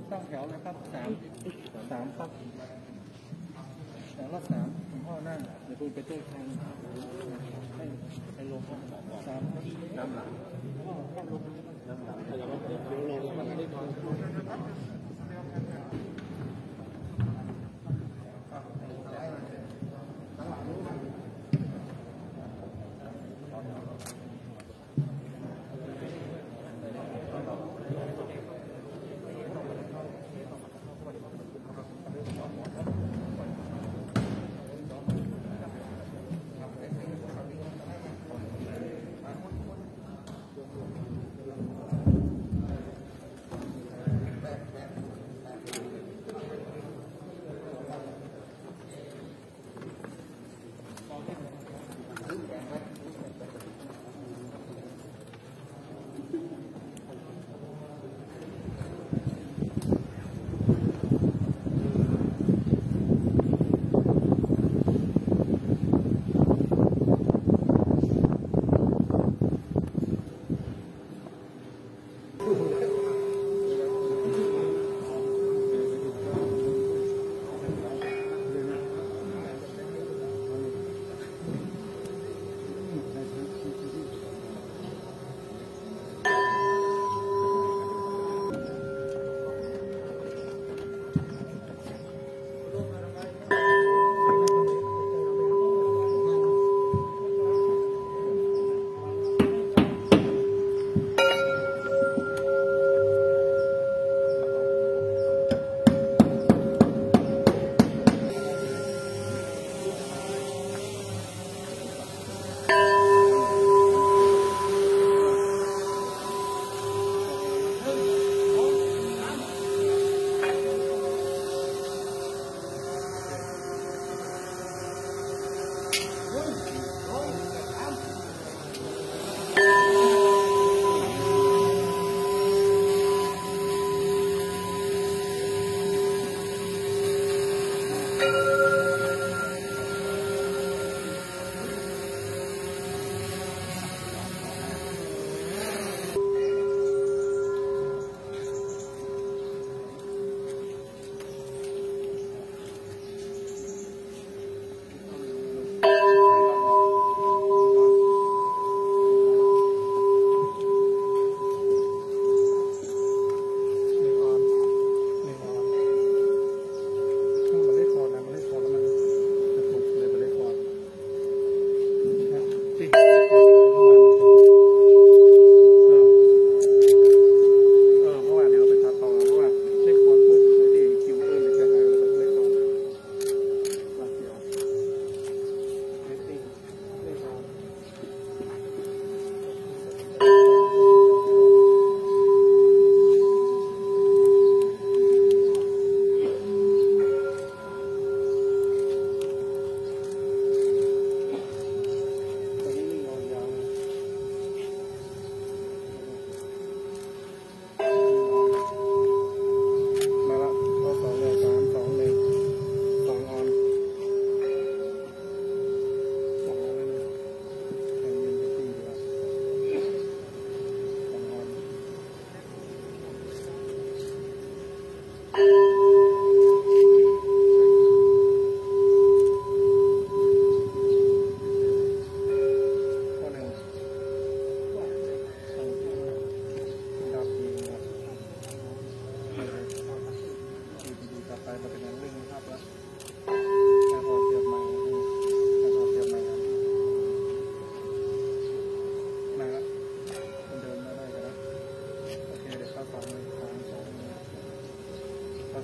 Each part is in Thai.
นตั้งแถวนะครับสามสามครับแถวละสามคุณพ่อนั่งเดี๋ยวคุณไปช่วยแทนให้ให้ลงสามครับน้ำหลังพ่อพ่อลงน้ำหลังเดี๋ยวลงแล้วมันได้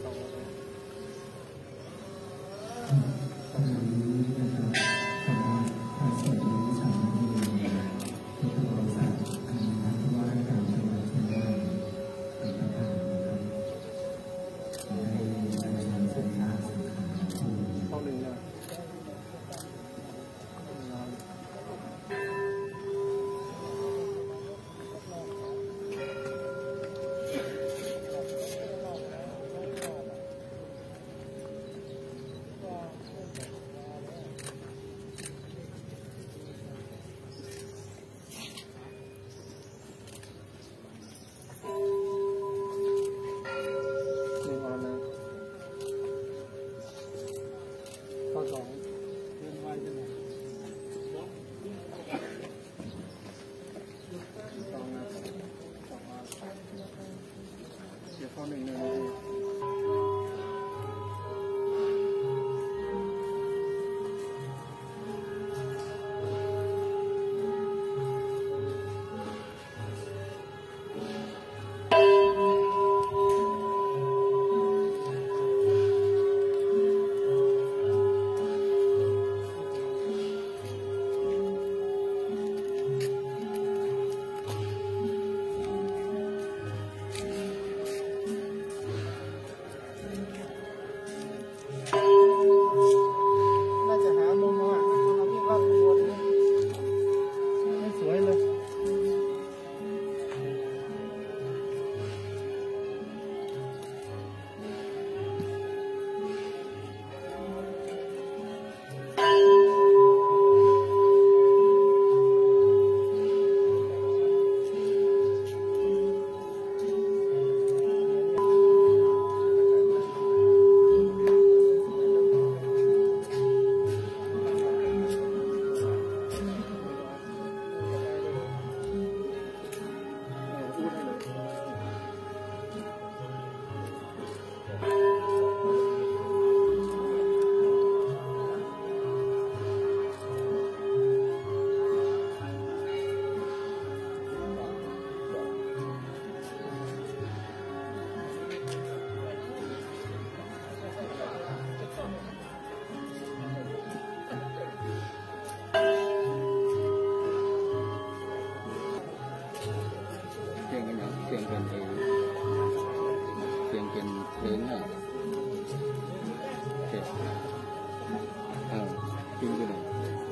Thank you. งกันนะเสียงกันเองเสียงเป็นเพลงอะเจ็บเออจริงกัน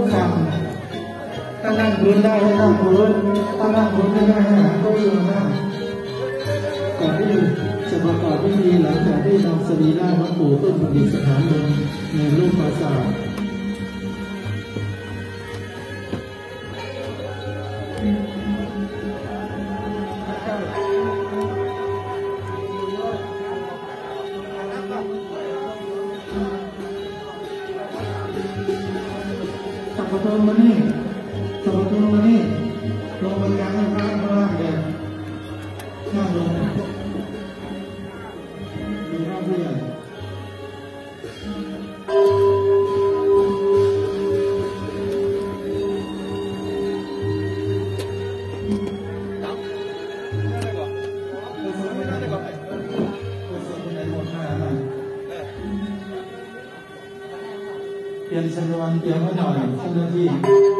นสั่งถ้านั่งพื้นได้ก็นั่งพื้นถ้านั่งพื้นไม่ได้หาเก้าอี้มาก่อนที่จะประกอบพิธีหลังจากที่นำสรีระพระปู่ต้นปฏิสถานลงในรูปปราสาท มันเจอเข